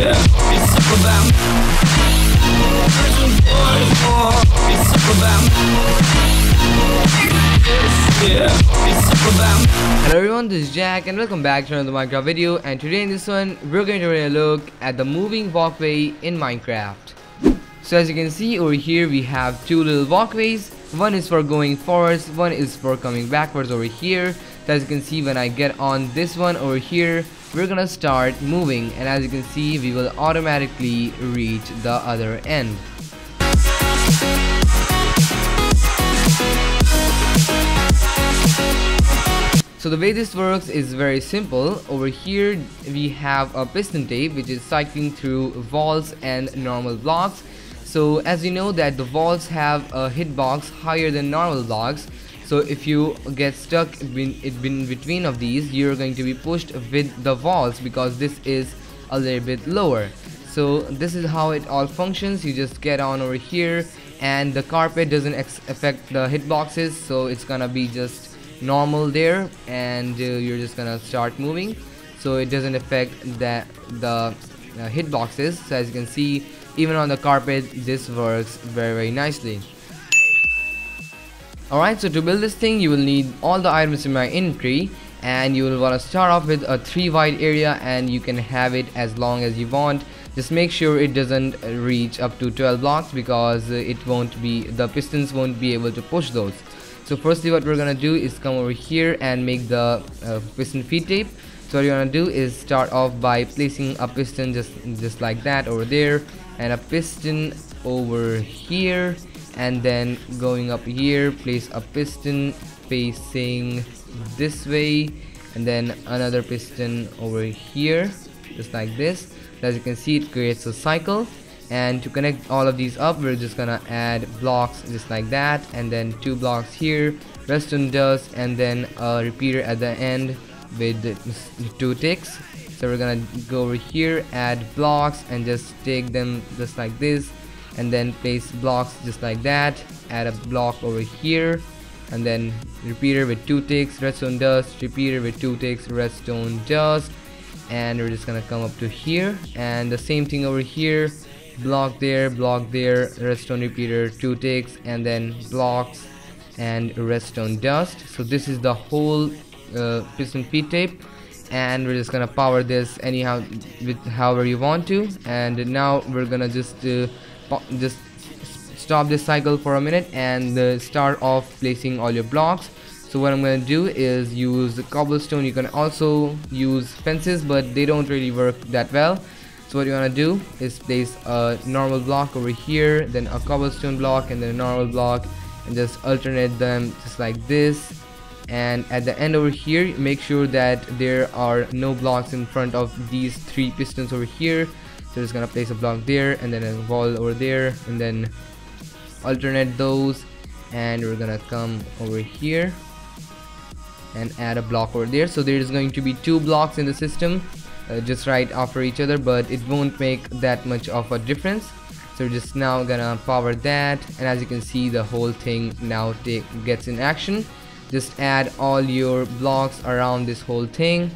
Hello everyone, this is Jack and welcome back to another Minecraft video and today in this one we're going to take a look at the moving walkway in Minecraft. So as you can see over here we have two little walkways, one is for going forwards, one is for coming backwards over here. So as you can see when I get on this one over here we're gonna start moving and as you can see we will automatically reach the other end. So the way this works is very simple. Over here we have a piston tape which is cycling through walls and normal blocks. So as you know that the walls have a hitbox higher than normal blocks. So if you get stuck in, between of these you're going to be pushed with the walls because this is a little bit lower. So this is how it all functions. You just get on over here and the carpet doesn't affect the hitboxes so it's gonna be just normal there and uh, you're just gonna start moving so it doesn't affect that the uh, hitboxes so as you can see even on the carpet this works very very nicely. Alright so to build this thing you will need all the items in my inventory and you will want to start off with a 3 wide area and you can have it as long as you want. Just make sure it doesn't reach up to 12 blocks because it won't be the pistons won't be able to push those so firstly what we're gonna do is come over here and make the uh, piston feed tape. So what you're gonna do is start off by placing a piston just just like that over there and a piston over here and then going up here place a piston facing this way and then another piston over here just like this. As you can see it creates a cycle and to connect all of these up we're just gonna add blocks just like that and then two blocks here redstone dust and then a repeater at the end with two ticks. So we're gonna go over here add blocks and just take them just like this and then place blocks just like that add a block over here and then repeater with two ticks redstone dust repeater with two ticks redstone dust and we're just gonna come up to here and the same thing over here block there block there redstone repeater two ticks and then blocks and redstone dust. So this is the whole uh, piston feed tape and we're just gonna power this anyhow with however you want to. And now we're gonna just uh, just stop this cycle for a minute and uh, start off placing all your blocks. So what I'm gonna do is use cobblestone. You can also use fences but they don't really work that well so what you want to do is place a normal block over here then a cobblestone block and then a normal block and just alternate them just like this. And at the end over here make sure that there are no blocks in front of these three pistons over here. So just gonna place a block there and then a wall over there and then alternate those. And we're gonna come over here and add a block over there. So there is going to be two blocks in the system Uh, just right after each other but it won't make that much of a difference. So we're just now gonna power that and as you can see the whole thing now take gets in action. Just add all your blocks around this whole thing.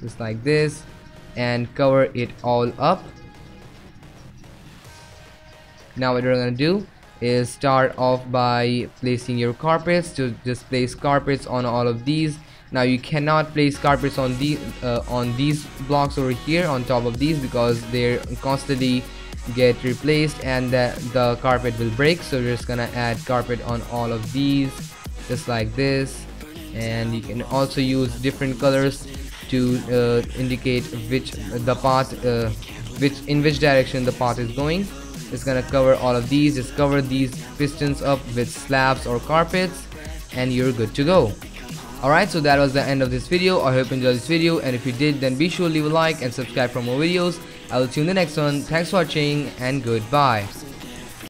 Just like this and cover it all up. Now what we're gonna do is start off by placing your carpets. To just place carpets on all of these now you cannot place carpets on the uh, on these blocks over here on top of these because they constantly get replaced and the, the carpet will break. So we're just gonna add carpet on all of these just like this. And you can also use different colors to uh, indicate which the path uh, which in which direction the path is going. It's gonna cover all of these. Just cover these pistons up with slabs or carpets and you're good to go Alright, so that was the end of this video. I hope you enjoyed this video and if you did then be sure to leave a like and subscribe for more videos. I will see you in the next one. Thanks for watching and goodbye.